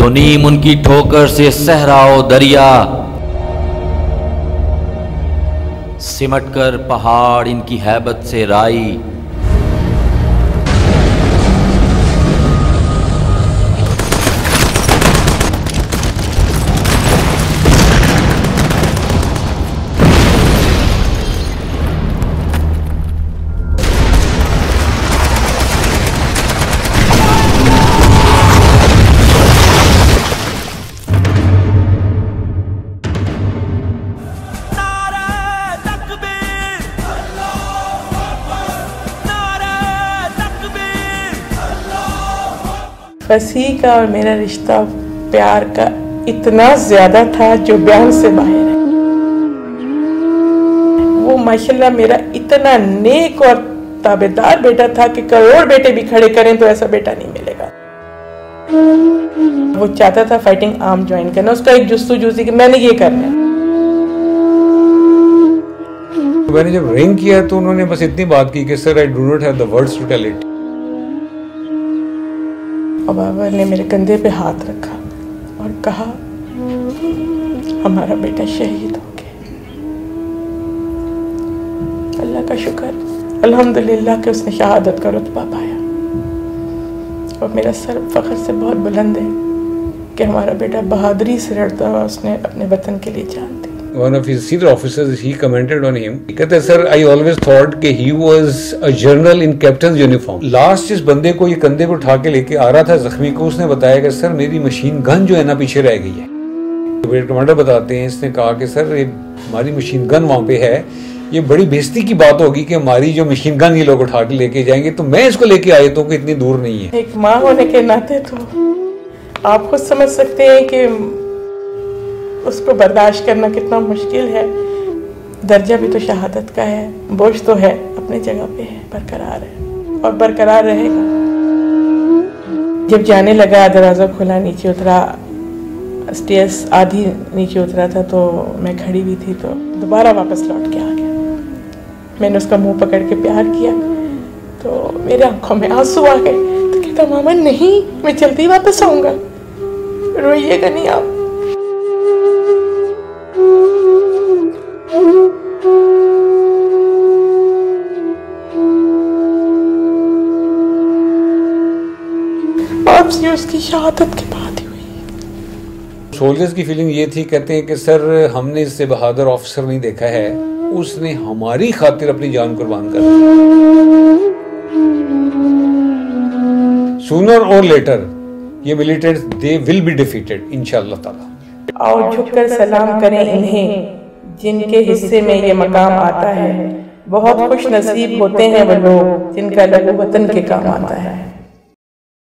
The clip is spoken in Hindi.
दुनीम उनकी ठोकर से सहराओ दरिया। सिमटकर पहाड़ इनकी हैबत से राई। फसी का और मेरा रिश्ता प्यार का इतना ज़्यादा था जो बयान से बाहर है। वो माशाल्लाह मेरा इतना नेक और ताबेदार बेटा था कि करोड़ बेटे भी खड़े करें तो ऐसा बेटा नहीं मिलेगा। वो चाहता था फाइटिंग आर्म ज्वाइन करना, उसका एक जुस्तु जुस्ती कि मैंने ये करना है। मैंने जब रिंग किया तो उन्होंने बस इतनी बात की कि sir I do not have the words to tell it और बाबा ने मेरे कंधे पे हाथ रखा और कहा, हमारा बेटा शहीद हो गया अल्लाह का शुक्र, अल्हम्दुलिल्लाह कि उसने शहादत का रुतबा पाया। और मेरा सर फख्र से बहुत बुलंद है कि हमारा बेटा बहादुरी से लड़ता हुआ उसने अपने वतन के लिए जान one of his senior officers, he commented on him. कहते सर आई ऑलवेज थॉट कि he was a general in captain uniform last जिस बंदे को ये कंधे को उठा के लेके आ रहा था जख्मी को, उसने बताया कि, सर, मेरी मशीन गन जो है ना, पीछे रह गई है। ब्रिगेड कमांडर बताते हैं, इसने कहा कि, सर, ये हमारी मशीन गन वहाँ पे है। ये बड़ी बेइज्जती की बात होगी कि हमारी जो मशीन गन ये लोग उठा के लेके जाएँगे तो मैं इसको लेके आए तो इतनी दूर नहीं है। एक माँ होने के नाते तो आप खुद समझ सकते हैं कि उसको बर्दाश्त करना कितना मुश्किल है। दर्जा भी तो शहादत का है, बोझ तो है, अपनी जगह पे है, बरकरार है और बरकरार रहेगा। जब जाने लगा, दरवाज़ा खोला, नीचे उतरा, स्टेयर्स आधी नीचे उतरा था तो मैं खड़ी हुई थी तो दोबारा वापस लौट के आ गया। मैंने उसका मुँह पकड़ के प्यार किया तो मेरे आँखों में आँसू आ गए। तो कहता, मामा, नहीं, मैं जल्दी वापस आऊँगा। रोइएगा नहीं आप। आपसे उसकी शहादत के बाद ही हुई। सोल्जर्स की फीलिंग ये थी कहते हैं कि सर हमने इससे बहादुर ऑफिसर नहीं देखा है। उसने हमारी खातिर अपनी जान कुर्बान कर दी। सूनर और लेटर ये militants they will be defeated इंशाल्लाह ताला और झुककर सलाम करें इन्हें जिनके हिस्से में ये मकाम आता है। बहुत खुश नसीब होते हैं वो लोग जिनका लघु वतन के काम आता है।